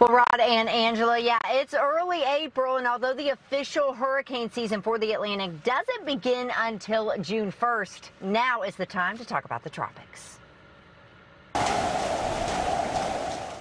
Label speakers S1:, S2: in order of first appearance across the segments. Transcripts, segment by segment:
S1: Well, Rod and Angela, yeah, it's early April, and although the official hurricane season for the Atlantic doesn't begin until June 1st, now is the time to talk about the tropics.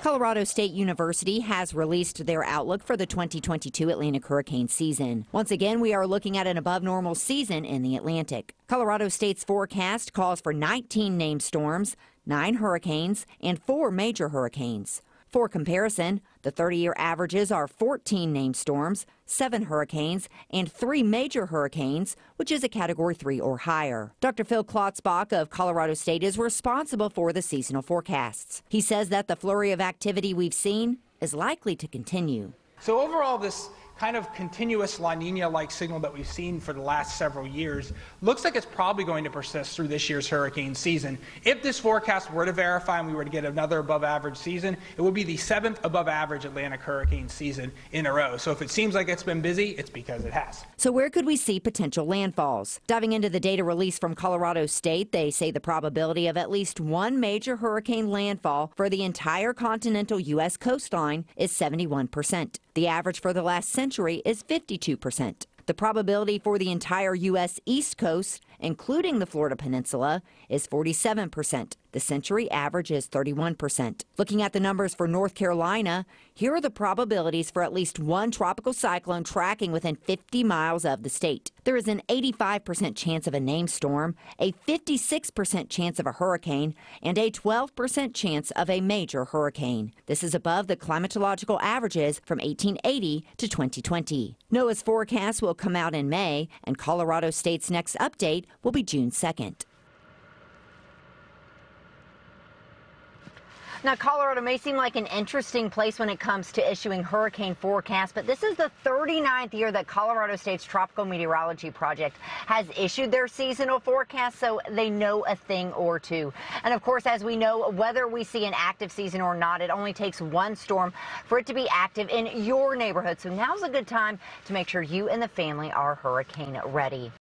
S2: Colorado State University has released their outlook for the 2022 Atlantic hurricane season. Once again, we are looking at an above normal season in the Atlantic. Colorado State's forecast calls for 19 named storms, nine hurricanes, and four major hurricanes. For comparison, the 30 year averages are 14 named storms, 7 hurricanes, and 3 major hurricanes, which is a Category 3 or higher. Dr. Phil Klotzbach of Colorado State is responsible for the seasonal forecasts. He says that the flurry of activity we've seen is likely to continue.
S3: So, overall, this kind of continuous La Nina-like signal that we've seen for the last several years looks like it's probably going to persist through this year's hurricane season. If this forecast were to verify and we were to get another above average season, it would be the seventh above average Atlantic hurricane season in a row. So if it seems like it's been busy, it's because it has.
S2: So where could we see potential landfalls? Diving into the data released from Colorado State, they say the probability of at least one major hurricane landfall for the entire continental U.S. coastline is 71%. The average for the last century is 52%. The probability for the entire U.S. East Coast, including the Florida Peninsula, is 47%. The century average is 31%. Looking at the numbers for North Carolina, here are the probabilities for at least one tropical cyclone tracking within 50 miles of the state. There is an 85% chance of a named storm, a 56% chance of a hurricane, and a 12% chance of a major hurricane. This is above the climatological averages from 1880 to 2020. NOAA's forecast will come out in May, and Colorado State's next update will be June 2nd.
S1: Now, Colorado may seem like an interesting place when it comes to issuing hurricane forecasts, but this is the 39th year that Colorado State's Tropical Meteorology Project has issued their seasonal forecast, so they know a thing or two. And of course, as we know, whether we see an active season or not, it only takes one storm for it to be active in your neighborhood. So now's a good time to make sure you and the family are hurricane ready.